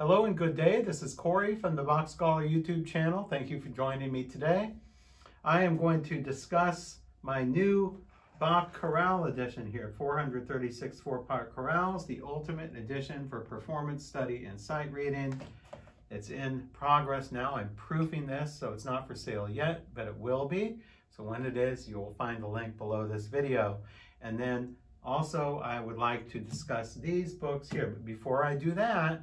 Hello and good day. This is Cory from the Bach Scholar YouTube channel. Thank you for joining me today. I am going to discuss my new Bach Chorale edition here, 436 four-part chorales, the ultimate edition for performance study and sight reading. It's in progress now. I'm proofing this, so it's not for sale yet, but it will be. So when it is, you will find the link below this video. And then also, I would like to discuss these books here. But before I do that,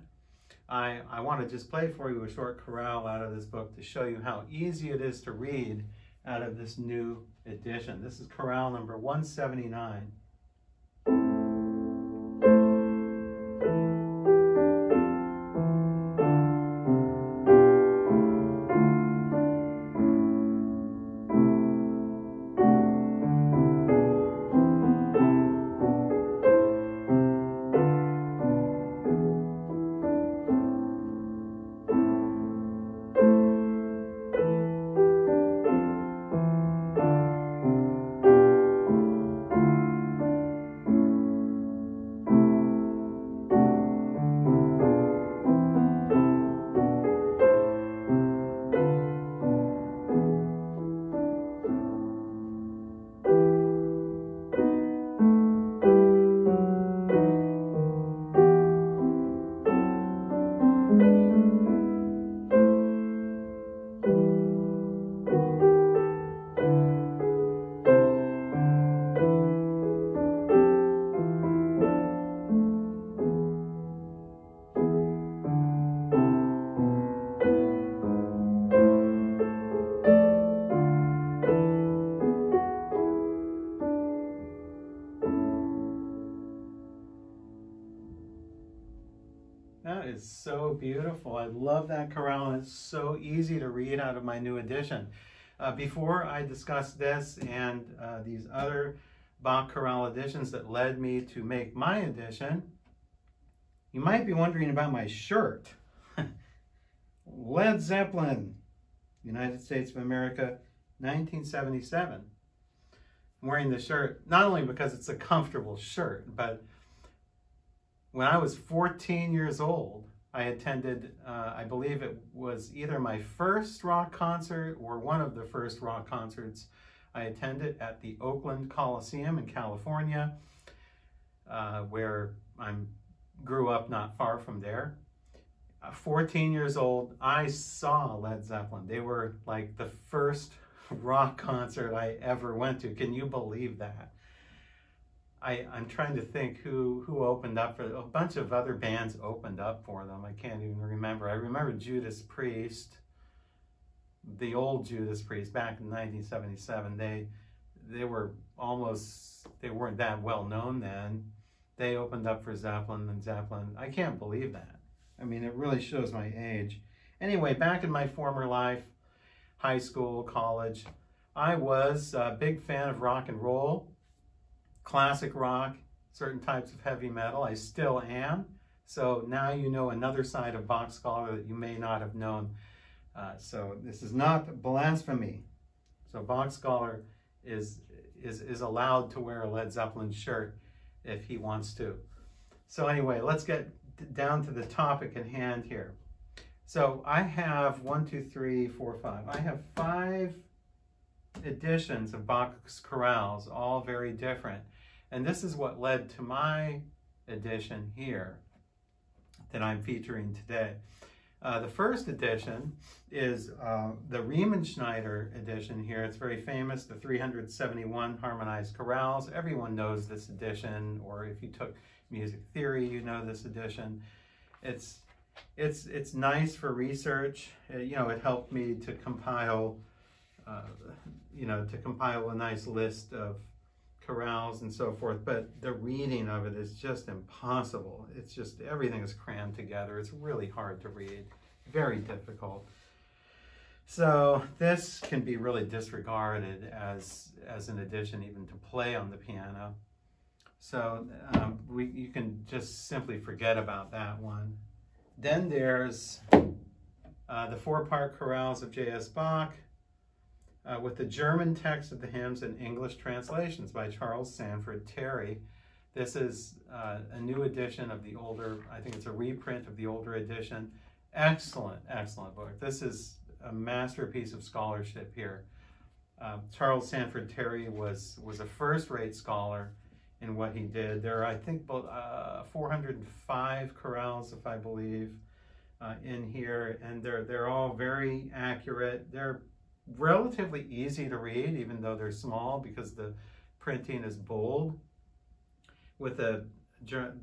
I, I want to just play for you a short chorale out of this book to show you how easy it is to read out of this new edition. This is chorale number 179. So easy to read out of my new edition. Uh, before I discuss this and uh, these other Bach chorale editions that led me to make my edition, you might be wondering about my shirt. Led Zeppelin, United States of America, 1977. I'm wearing the shirt not only because it's a comfortable shirt, but when I was 14 years old, I attended, uh, I believe it was either my first rock concert or one of the first rock concerts I attended at the Oakland Coliseum in California, uh, where I grew up not far from there. Uh, 14 years old, I saw Led Zeppelin. They were like the first rock concert I ever went to. Can you believe that? I, I'm trying to think who who opened up for a bunch of other bands opened up for them. I can't even remember. I remember Judas Priest, the old Judas Priest back in 1977. They they were almost they weren't that well known then. They opened up for Zeppelin and Zeppelin. I can't believe that. I mean, it really shows my age. Anyway, back in my former life, high school, college, I was a big fan of rock and roll classic rock, certain types of heavy metal. I still am. So now you know another side of Bach Scholar that you may not have known. Uh, so this is not blasphemy. So Bach Scholar is, is, is allowed to wear a Led Zeppelin shirt if he wants to. So anyway, let's get down to the topic at hand here. So I have one, two, three, four, five. I have five editions of Bach's chorales, all very different. And this is what led to my edition here that I'm featuring today. Uh, the first edition is uh, the Riemenschneider edition here. It's very famous, the 371 harmonized chorales. Everyone knows this edition, or if you took music theory, you know this edition. It's it's it's nice for research. It, uh, you know, it helped me to compile, uh, you know, to compile a nice list of chorales and so forth, but the reading of it is just impossible. It's just, everything is crammed together. It's really hard to read, very difficult. So this can be really disregarded as, as an addition even to play on the piano. So um, we, you can just simply forget about that one. Then there's uh, the four-part chorales of J.S. Bach, uh, with the German text of the hymns and English translations by Charles Sanford Terry. This is uh, a new edition of the older, I think it's a reprint of the older edition. Excellent, excellent book. This is a masterpiece of scholarship here. Uh, Charles Sanford Terry was, was a first-rate scholar in what he did. There are, I think, uh, 405 chorales, if I believe, uh, in here, and they're, they're all very accurate. They're relatively easy to read, even though they're small, because the printing is bold with the,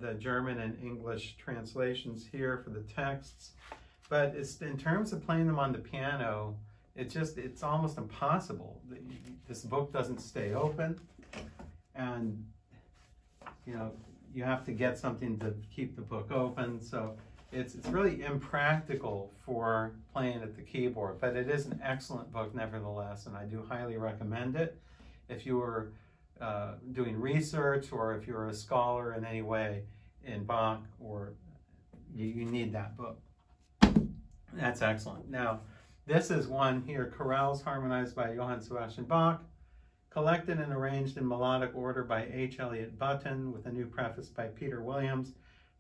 the German and English translations here for the texts. But it's, in terms of playing them on the piano, it just, it's almost impossible. This book doesn't stay open and, you know, you have to get something to keep the book open. So it's, it's really impractical for playing at the keyboard, but it is an excellent book nevertheless, and I do highly recommend it. If you are uh, doing research or if you're a scholar in any way in Bach, or you, you need that book. That's excellent. Now, this is one here, Chorales Harmonized by Johann Sebastian Bach, collected and arranged in melodic order by H. Elliott Button, with a new preface by Peter Williams,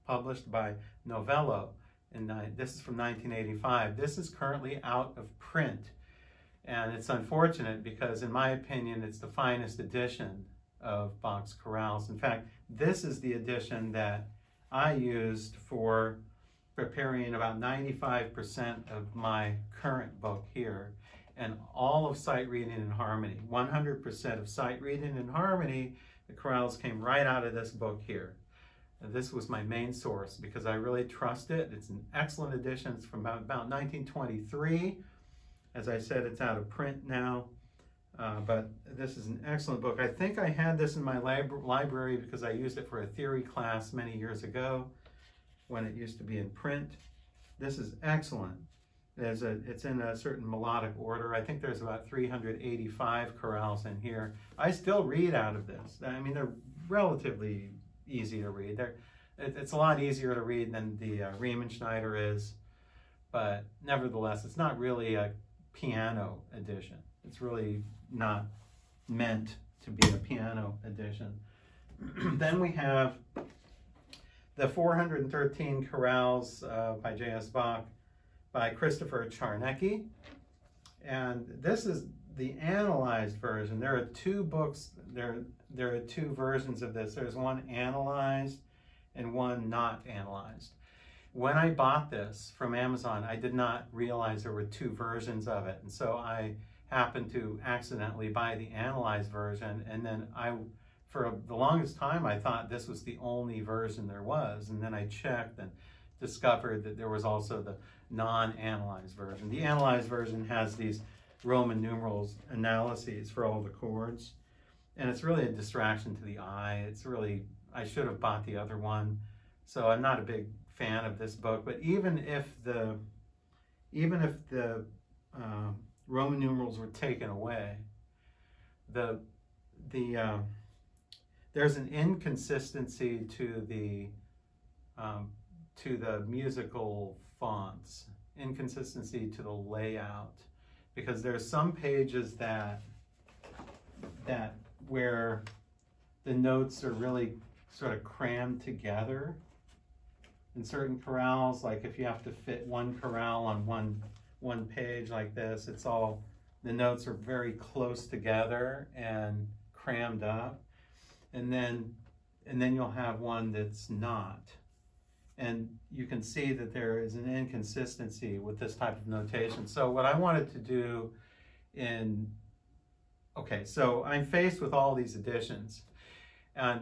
published by Novello. And this is from 1985. This is currently out of print. And it's unfortunate because, in my opinion, it's the finest edition of Bach's chorales. In fact, this is the edition that I used for preparing about 95% of my current book here and all of sight reading and harmony. 100% of sight reading and harmony, the chorales came right out of this book here. This was my main source because I really trust it. It's an excellent edition. It's from about, about 1923. As I said, it's out of print now. Uh, but this is an excellent book. I think I had this in my lib library because I used it for a theory class many years ago when it used to be in print. This is excellent. There's a, it's in a certain melodic order. I think there's about 385 chorales in here. I still read out of this. I mean, they're relatively easy to read. They're, it, it's a lot easier to read than the uh, Riemenschneider is, but nevertheless, it's not really a piano edition. It's really not meant to be a piano edition. then we have the 413 Chorales uh, by J.S. Bach by Christopher Czarnecki. And this is the analyzed version. There are two books, there, there are two versions of this. There's one analyzed and one not analyzed. When I bought this from Amazon, I did not realize there were two versions of it. And so I happened to accidentally buy the analyzed version and then I for the longest time I thought this was the only version there was and then I checked and discovered that there was also the non-analyzed version. The analyzed version has these Roman numerals analyses for all the chords and it's really a distraction to the eye. It's really I should have bought the other one. So I'm not a big fan of this book, but even if the even if the um, Roman numerals were taken away, the the uh, there's an inconsistency to the um, to the musical fonts, inconsistency to the layout, because there are some pages that that where the notes are really sort of crammed together in certain chorales, like if you have to fit one chorale on one one page like this, it's all, the notes are very close together and crammed up. And then, and then you'll have one that's not. And you can see that there is an inconsistency with this type of notation. So what I wanted to do in, okay, so I'm faced with all these additions. And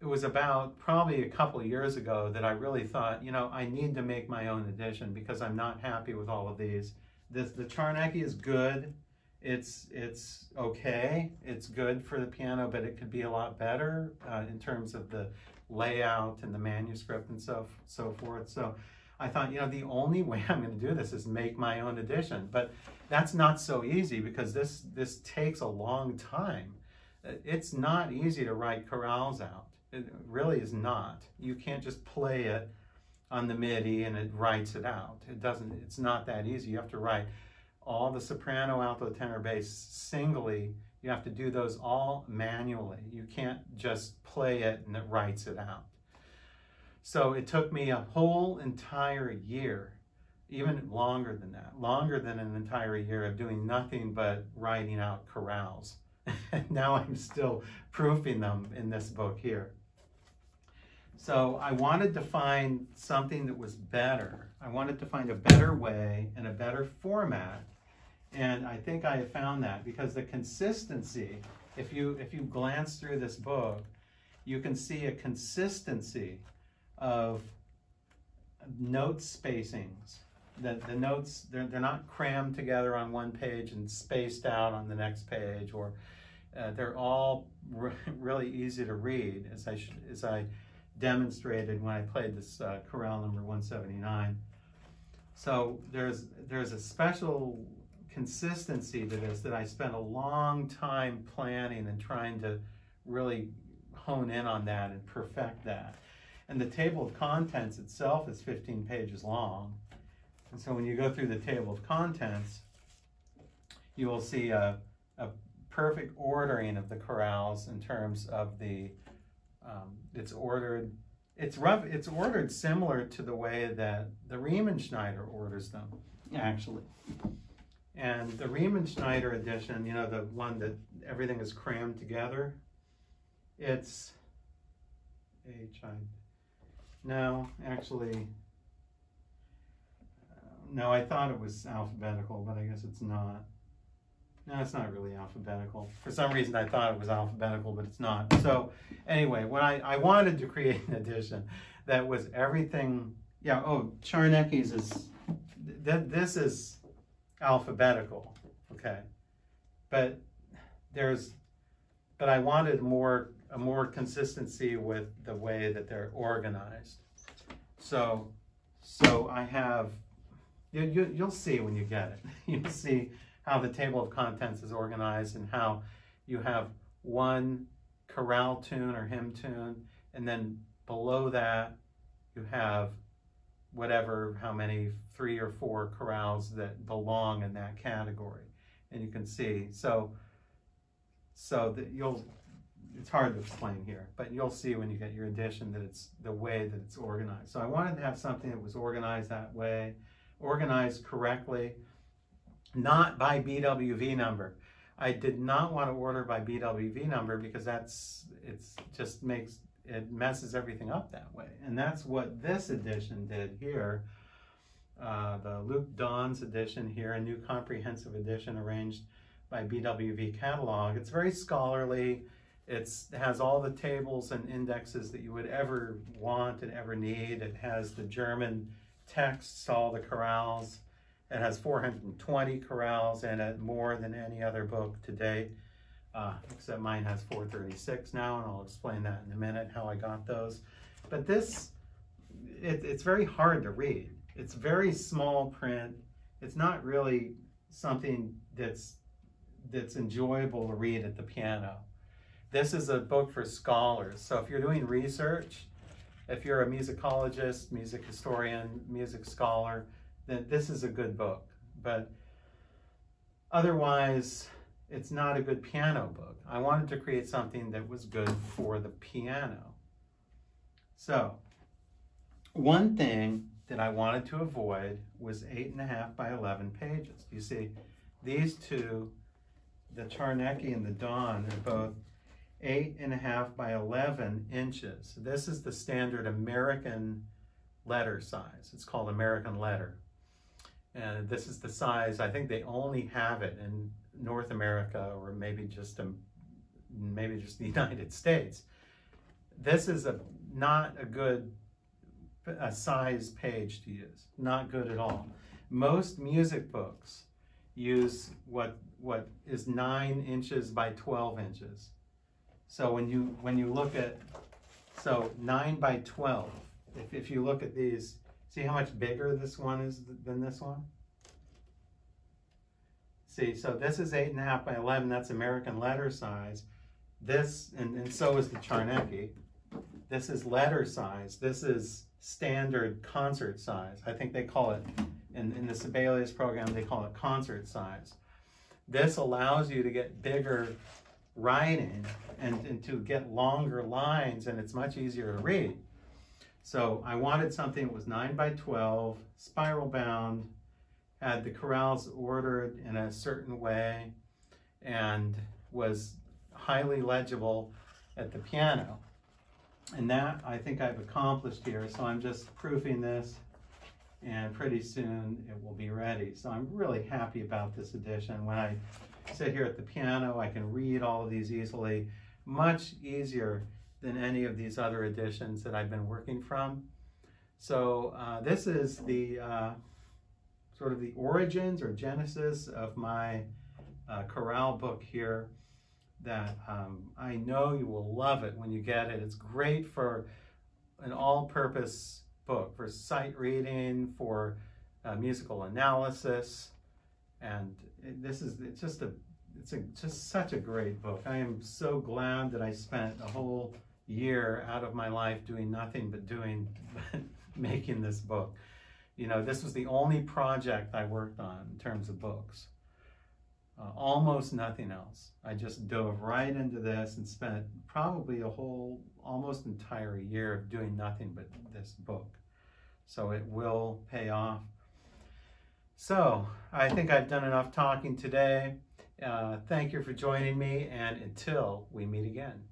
it was about probably a couple years ago that I really thought, you know, I need to make my own edition because I'm not happy with all of these. This, the Czarnecki is good. It's it's okay. It's good for the piano, but it could be a lot better uh, in terms of the layout and the manuscript and so so forth. So I thought, you know, the only way I'm going to do this is make my own edition. But that's not so easy because this this takes a long time. It's not easy to write chorales out. It really is not. You can't just play it on the MIDI and it writes it out. It doesn't, it's not that easy. You have to write all the soprano, alto, tenor, bass singly You have to do those all manually. You can't just play it and it writes it out. So it took me a whole entire year, even mm-hmm. longer than that, longer than an entire year of doing nothing but writing out chorales. and now I'm still proofing them in this book here. So I wanted to find something that was better. I wanted to find a better way and a better format. And I think I have found that because the consistency, if you if you glance through this book, you can see a consistency of note spacings. The, the notes, they're, they're not crammed together on one page and spaced out on the next page, or uh, they're all re really easy to read, as I, as I demonstrated when I played this uh, chorale number 179. So there's, there's a special consistency to this that I spent a long time planning and trying to really hone in on that and perfect that. And the table of contents itself is 15 pages long. And so when you go through the table of contents, you will see a, a perfect ordering of the chorales in terms of the, um, it's ordered, it's rough, it's ordered similar to the way that the Riemenschneider orders them, actually. And the Riemenschneider edition, you know, the one that everything is crammed together, it's H I no, actually, no, I thought it was alphabetical, but I guess it's not. No, it's not really alphabetical. For some reason, I thought it was alphabetical, but it's not. So, anyway, when I, I wanted to create an edition that was everything, yeah, oh, Czarnecki's is, th this is alphabetical, okay? But there's, but I wanted more a more consistency with the way that they're organized. So, so I have, you, you, you'll see when you get it. You'll see how the table of contents is organized and how you have one chorale tune or hymn tune, and then below that you have whatever, how many, three or four chorales that belong in that category. And you can see, so, so that you'll, it's hard to explain here, but you'll see when you get your edition that it's the way that it's organized. So I wanted to have something that was organized that way, organized correctly, not by BWV number. I did not want to order by BWV number because that's, it's just makes, it messes everything up that way. And that's what this edition did here. Uh, the Luke Dahn's edition here, a new comprehensive edition arranged by BWV catalog. It's very scholarly. It's, it has all the tables and indexes that you would ever want and ever need. It has the German texts, all the chorales. It has 420 chorales in it, more than any other book to date, uh, except mine has 436 now, and I'll explain that in a minute, how I got those. But this, it, it's very hard to read. It's very small print. It's not really something that's, that's enjoyable to read at the piano. This is a book for scholars. So if you're doing research, if you're a musicologist, music historian, music scholar, then this is a good book. But otherwise, it's not a good piano book. I wanted to create something that was good for the piano. So, one thing that I wanted to avoid was eight and a half by 11 pages. You see, these two, the Czarnecki and the Dahn, are both eight and a half by 11 inches. This is the standard American letter size. It's called American letter. And this is the size, I think they only have it in North America or maybe just a, um, maybe just the United States. This is a not a good a size page to use. Not good at all. Most music books use what what is nine inches by 12 inches. So when you when you look at so nine by twelve, if, if you look at these, see how much bigger this one is than this one? See, so this is eight and a half by 11, that's American letter size. This, and, and so is the Czarnecki. This is letter size. This is standard concert size. I think they call it, in, in the Sibelius program, they call it concert size. this allows you to get bigger writing and, and to get longer lines, and it's much easier to read. So I wanted something that was 9 by 12, spiral bound, had the chorales ordered in a certain way, and was highly legible at the piano. And that I think I've accomplished here. So I'm just proofing this and pretty soon it will be ready. So I'm really happy about this edition. When I sit here at the piano, I can read all of these easily, much easier than any of these other editions that I've been working from. So uh, this is the uh, sort of the origins or genesis of my uh, chorale book here that um, I know you will love it when you get it. It's great for an all-purpose book, for sight reading, for uh, musical analysis, and this is it's just a it's a, just such a great book. I am so glad that I spent a whole year out of my life doing nothing but doing making this book. You know, this was the only project I worked on in terms of books uh, almost nothing else. I just dove right into this and spent probably a whole, almost entire year doing nothing but this book. So it will pay off. So I think I've done enough talking today. Uh, thank you for joining me, and until we meet again.